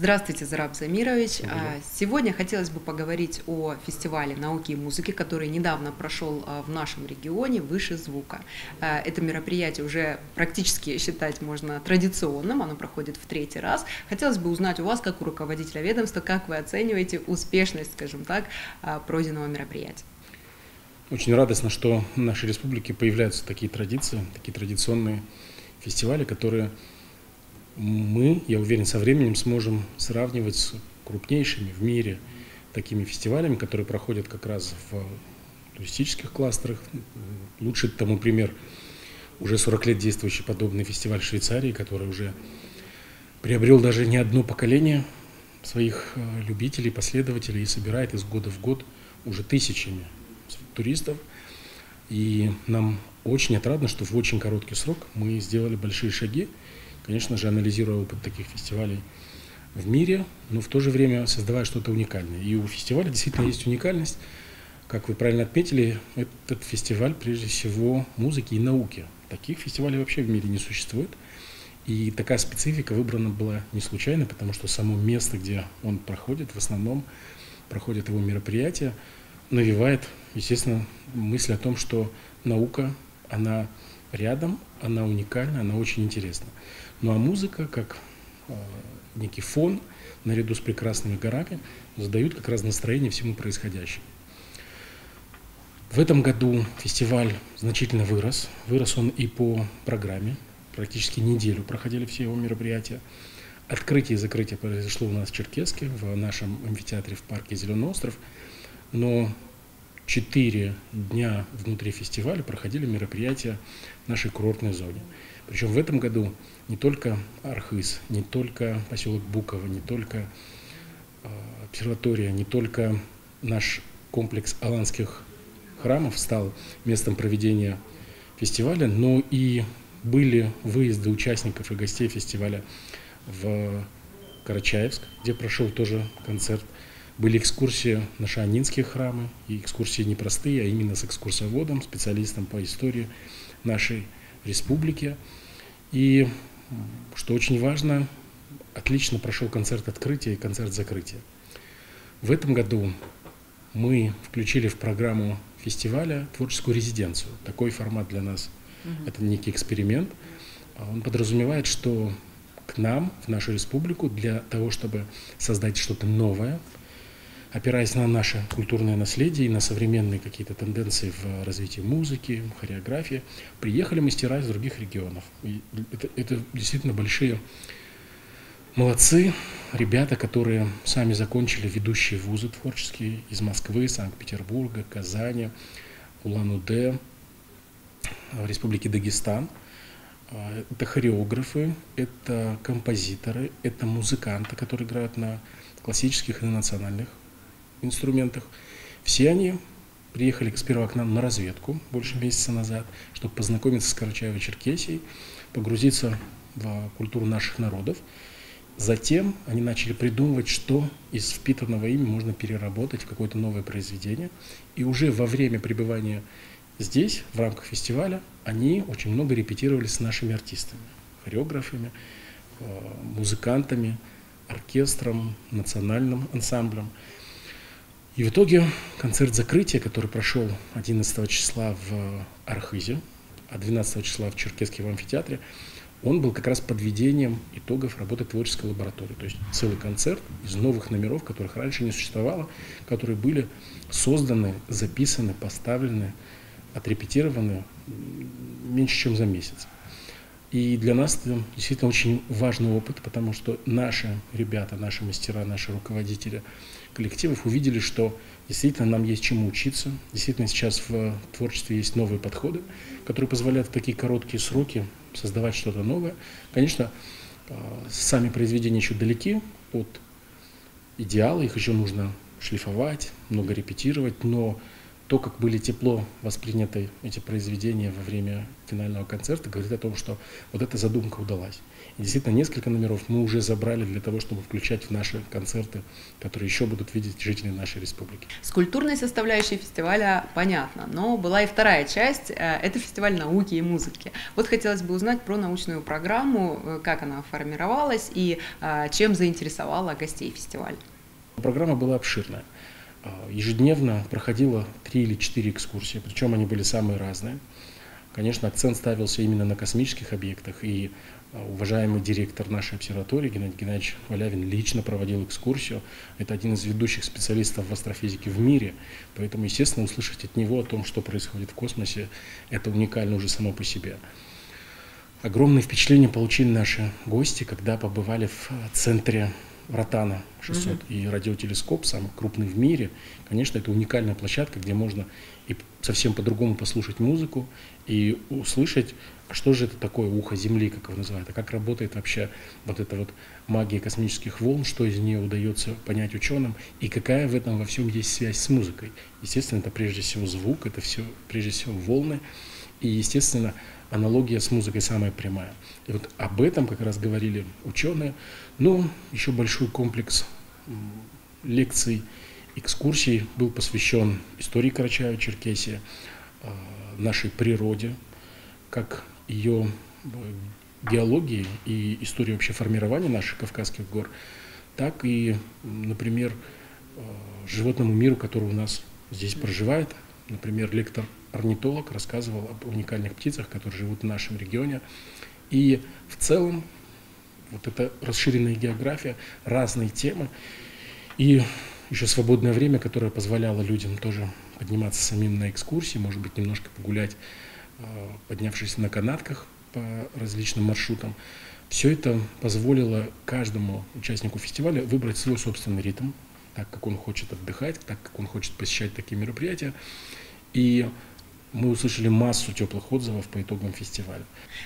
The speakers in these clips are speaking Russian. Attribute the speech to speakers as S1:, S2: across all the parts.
S1: Здравствуйте, Зараб Замирович. А, сегодня хотелось бы поговорить о фестивале науки и музыки, который недавно прошел а, в нашем регионе «Выше звука». А, это мероприятие уже практически считать можно традиционным, оно проходит в третий раз. Хотелось бы узнать у вас, как у руководителя ведомства, как вы оцениваете успешность, скажем так, пройденного мероприятия?
S2: Очень радостно, что в нашей республике появляются такие традиции, такие традиционные фестивали, которые мы, я уверен, со временем сможем сравнивать с крупнейшими в мире такими фестивалями, которые проходят как раз в туристических кластерах. Лучший тому пример уже 40 лет действующий подобный фестиваль в Швейцарии, который уже приобрел даже не одно поколение своих э, любителей, последователей и собирает из года в год уже тысячами туристов. И нам очень отрадно, что в очень короткий срок мы сделали большие шаги конечно же, анализируя опыт таких фестивалей в мире, но в то же время создавая что-то уникальное. И у фестиваля действительно есть уникальность. Как вы правильно отметили, этот фестиваль прежде всего музыки и науки. Таких фестивалей вообще в мире не существует. И такая специфика выбрана была не случайно, потому что само место, где он проходит, в основном проходят его мероприятия, навевает, естественно, мысль о том, что наука, она рядом, она уникальна, она очень интересна. Ну а музыка, как э, некий фон, наряду с прекрасными горами, задают как раз настроение всему происходящему. В этом году фестиваль значительно вырос. Вырос он и по программе. Практически неделю проходили все его мероприятия. Открытие и закрытие произошло у нас в Черкеске, в нашем амфитеатре в парке Зеленый остров. Но четыре дня внутри фестиваля проходили мероприятия в нашей курортной зоне. Причем в этом году не только Архыз, не только поселок Буково, не только э, обсерватория, не только наш комплекс аланских храмов стал местом проведения фестиваля, но и были выезды участников и гостей фестиваля в Карачаевск, где прошел тоже концерт. Были экскурсии на шанинские храмы, и экскурсии не простые, а именно с экскурсоводом, специалистом по истории нашей республики. И, что очень важно, отлично прошел концерт открытия и концерт закрытия. В этом году мы включили в программу фестиваля творческую резиденцию. Такой формат для нас угу. это некий эксперимент. Он подразумевает, что к нам, в нашу республику, для того, чтобы создать что-то новое, опираясь на наше культурное наследие и на современные какие-то тенденции в развитии музыки, хореографии, приехали мастера из других регионов. Это, это действительно большие молодцы, ребята, которые сами закончили ведущие вузы творческие из Москвы, Санкт-Петербурга, Казани, Улан-Удэ, в Республике Дагестан. Это хореографы, это композиторы, это музыканты, которые играют на классических и на национальных инструментах. Все они приехали сперва к нам на разведку больше месяца назад, чтобы познакомиться с Карачаево-Черкесией, погрузиться в культуру наших народов. Затем они начали придумывать, что из впитанного ими можно переработать в какое-то новое произведение. И уже во время пребывания здесь, в рамках фестиваля, они очень много репетировали с нашими артистами, хореографами, э, музыкантами, оркестром, национальным ансамблем. И в итоге концерт закрытия, который прошел 11 числа в Архизе, а 12 числа в Черкесском амфитеатре, он был как раз подведением итогов работы творческой лаборатории. То есть целый концерт из новых номеров, которых раньше не существовало, которые были созданы, записаны, поставлены, отрепетированы меньше, чем за месяц. И для нас это действительно очень важный опыт, потому что наши ребята, наши мастера, наши руководители коллективов увидели, что действительно нам есть чему учиться. Действительно сейчас в творчестве есть новые подходы, которые позволяют в такие короткие сроки создавать что-то новое. Конечно, а, сами произведения еще далеки от идеала, их еще нужно шлифовать, много репетировать, но то, как были тепло восприняты эти произведения во время финального концерта, говорит о том, что вот эта задумка удалась. И действительно, несколько номеров мы уже забрали для того, чтобы включать в наши концерты, которые еще будут видеть жители нашей республики.
S1: С культурной составляющей фестиваля понятно, но была и вторая часть, э, это фестиваль науки и музыки. Вот хотелось бы узнать про научную программу, э, как она формировалась и э, чем заинтересовала гостей фестиваля.
S2: Программа была обширная. А, ежедневно проходило три или четыре экскурсии, причем они были самые разные. Конечно, акцент ставился именно на космических объектах, и а, уважаемый директор нашей обсерватории Геннадий Геннадьевич Валявин лично проводил экскурсию. Это один из ведущих специалистов в астрофизике в мире, поэтому, естественно, услышать от него о том, что происходит в космосе, это уникально уже само по себе. Огромные впечатления получили наши гости, когда побывали в центре Ротана 600 угу. и радиотелескоп, самый крупный в мире. Конечно, это уникальная площадка, где можно и совсем по-другому послушать музыку и услышать, что же это такое ухо Земли, как его называют, а как работает вообще вот эта вот магия космических волн, что из нее удается понять ученым, и какая в этом во всем есть связь с музыкой. Естественно, это прежде всего звук, это все прежде всего волны, и, естественно, аналогия с музыкой самая прямая. И вот об этом как раз говорили ученые. Ну, еще большой комплекс лекций, экскурсий был посвящен истории Карачаева-Черкесии, а, нашей природе, как ее э, геологии и истории вообще формирования наших Кавказских гор, так и, например, э, животному миру, который у нас здесь проживает. Например, лектор орнитолог рассказывал об уникальных птицах, которые живут в нашем регионе. И в целом вот эта расширенная география, разные темы. И еще свободное время, которое позволяло людям тоже подниматься самим на экскурсии, может быть, немножко погулять, а, поднявшись на канатках по различным маршрутам. Все это позволило каждому участнику фестиваля выбрать свой собственный ритм, так как он хочет отдыхать, так как он хочет посещать такие мероприятия. И мы услышали массу теплых отзывов по итогам фестиваля.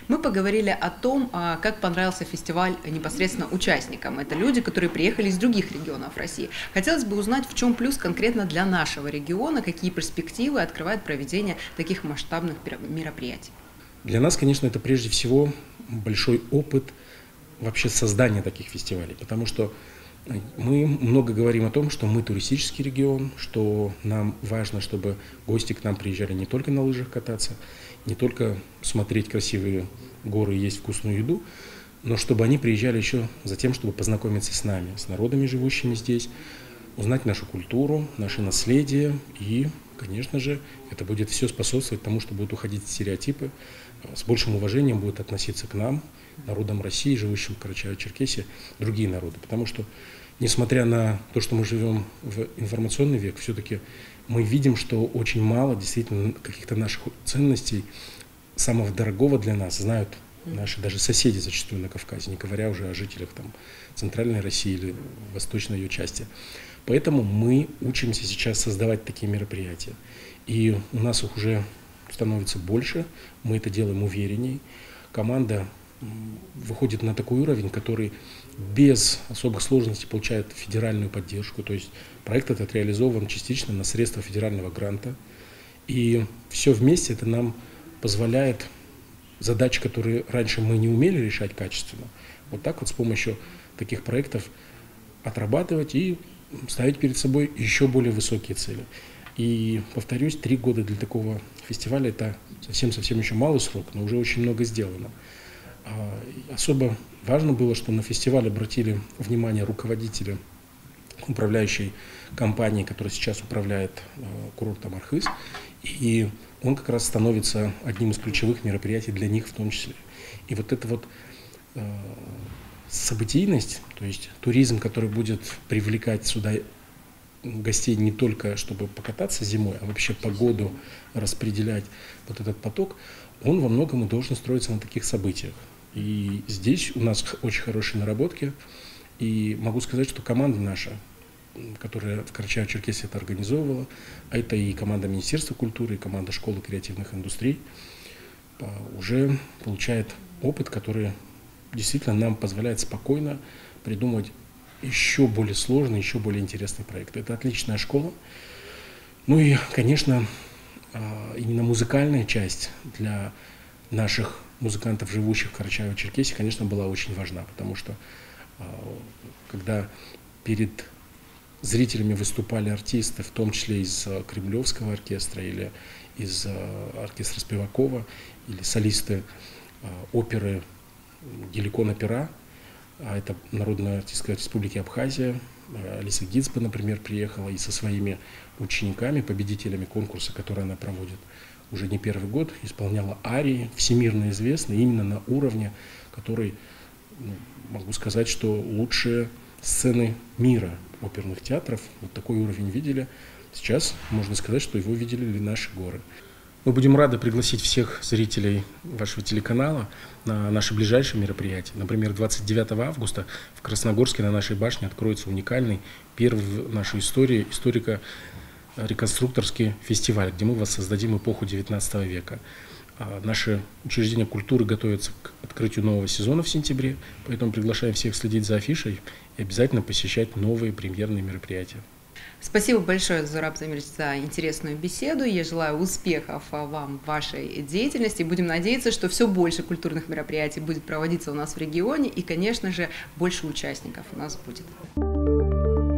S1: Мы поговорили о том, а, как понравился фестиваль непосредственно участникам. Это люди, которые приехали из других регионов России. Хотелось бы узнать, в чем плюс конкретно для нашего региона, какие перспективы открывает проведение таких масштабных мероприятий.
S2: Для нас, конечно, это прежде всего большой опыт вообще создания таких фестивалей, потому что мы много говорим о том, что мы туристический регион, что нам важно, чтобы гости к нам приезжали не только на лыжах кататься, не только смотреть красивые горы и есть вкусную еду, но чтобы они приезжали еще за тем, чтобы познакомиться с нами, с народами, живущими здесь, узнать нашу культуру, наше наследие и, конечно же, это будет все способствовать тому, что будут уходить стереотипы, с большим уважением будут относиться к нам, народам России, живущим в Карачаево-Черкесии, другие народы. Потому что, несмотря на то, что мы живем в информационный век, все-таки мы видим, что очень мало действительно каких-то наших ценностей, самого дорогого для нас, знают наши даже соседи зачастую на Кавказе, не говоря уже о жителях там, Центральной России или Восточной ее части. Поэтому мы учимся сейчас создавать такие мероприятия. И у нас их уже становится больше, мы это делаем уверенней. Команда выходит на такой уровень, который без особых сложностей получает федеральную поддержку. То есть проект этот реализован частично на средства федерального гранта. И все вместе это нам позволяет задачи, которые раньше мы не умели решать качественно, вот так вот с помощью таких проектов отрабатывать и ставить перед собой еще более высокие цели. И, повторюсь, три года для такого фестиваля – это совсем-совсем еще малый срок, но уже очень много сделано. А, особо важно было, что на фестиваль обратили внимание руководители управляющей компании, которая сейчас управляет а, курортом Архыз, и он как раз становится одним из ключевых мероприятий для них в том числе. И вот эта вот а, событийность, то есть туризм, который будет привлекать сюда гостей не только чтобы покататься зимой, а вообще погоду распределять, вот этот поток, он во многом и должен строиться на таких событиях. И здесь у нас очень хорошие наработки. И могу сказать, что команда наша, которая в Карачаево-Черкесии это организовывала, а это и команда Министерства культуры, и команда Школы креативных индустрий, а, уже получает опыт, который действительно нам позволяет спокойно придумать еще более сложные, еще более интересные проекты. Это отличная школа. Ну и, конечно, а, именно музыкальная часть для наших музыкантов, живущих в Карачаево-Черкесии, конечно, была очень важна, потому что а, когда перед зрителями выступали артисты, в том числе из а, Кремлевского оркестра или из оркестра Спивакова, или солисты оперы Геликон опера, а это Народная артистская республика Абхазия, Алиса Гицба, например, приехала и со своими учениками, победителями конкурса, который она проводит уже не первый год, исполняла арии, всемирно известные, именно на уровне, который, ну, могу сказать, что лучшие сцены мира оперных театров, вот такой уровень видели. Сейчас можно сказать, что его видели ли наши горы. Мы будем рады пригласить всех зрителей вашего телеканала на наши ближайшие мероприятия. Например, 29 августа в Красногорске на нашей башне откроется уникальный, первый в нашей истории историко-реконструкторский фестиваль, где мы воссоздадим эпоху 19 века. А наши учреждения культуры готовятся к открытию нового сезона в сентябре, поэтому приглашаем всех следить за афишей и обязательно посещать новые премьерные мероприятия.
S1: Спасибо большое, Зураб Замирович, за интересную беседу. Я желаю успехов а, вам в вашей деятельности. Будем надеяться, что все больше культурных мероприятий будет проводиться у нас в регионе и, конечно же, больше участников у нас будет.